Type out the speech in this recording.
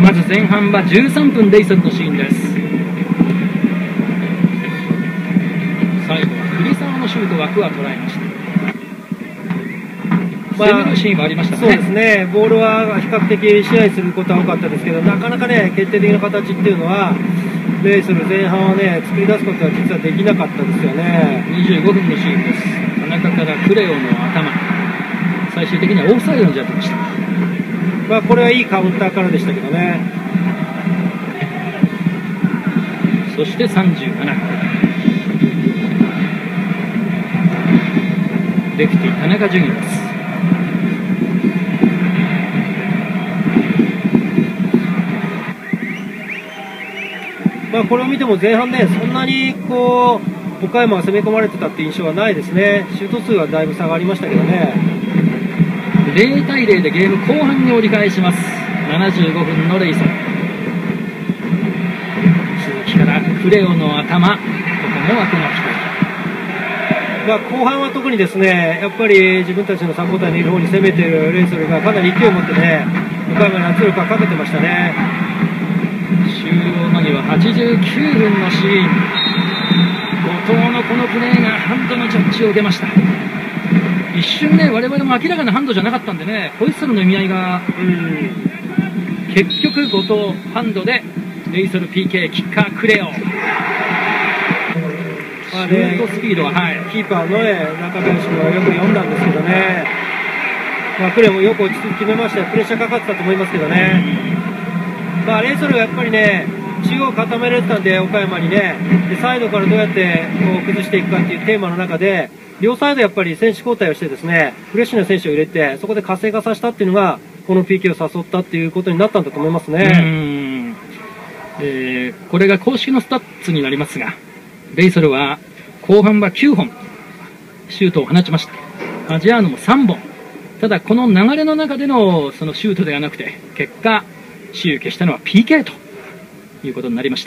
まず前半は13分レイソルのシーンです。最後は栗沢のシュート枠は捉えました。まあ攻めるシーンはありましたね。そうですね、ボールは比較的支配することは多かったですけど、なかなかね、決定的な形っていうのは、レイソル前半はね、作り出すことは実はできなかったですよね。25分のシーンです。田中からクレオの頭。最終的にはオフサイドになってましたまあ、これはいいカウンターからでしたけどね。そして37レフティ田中純也ですまあ、これを見ても前半ね、そんなにこう、岡山が攻め込まれてたって印象はないですね。シュート数はだいぶ差がりましたけどね。0対0でゲーム後半に折り返します。75分のレイソン。鈴木からクレオの頭。ここも枠のまあ、後半は特にですね、やっぱり自分たちのサポーターにいる方に攻めてるレイソルがかなり勢いを持ってね、岡山に圧力はかけてましたね。終了間際89分のシーン。後藤のこのプレーがハンドのジャッジを受けました一瞬ね我々も明らかなハンドじゃなかったんでねホイッスルの意味合いがうん。結局後藤ハンドでレイソル PK キッカークレオ。シまあュートね、スピードははい。キーパーのね、中林もよく読んだんですけどね、まあ、クレもよく落ち着き決めましたよ。プレッシャーかかってたと思いますけどね、まあ、レイソルがやっぱりね、中央固められてたんで、岡山にね、でサイドからどうやってこう崩していくかっていうテーマの中で、両サイドやっぱり選手交代をして、ですねフレッシュな選手を入れて、そこで活性化させたっていうのが、この PK を誘ったっていうことになったんだと思いますね。ん。えーこれが公式のスタッツになりますがレイソルは後半は9本シュートを放ちました。ファジアーノも3本。ただこの流れの中でのそのシュートではなくて結果、シュー消したのは PK ということになりました。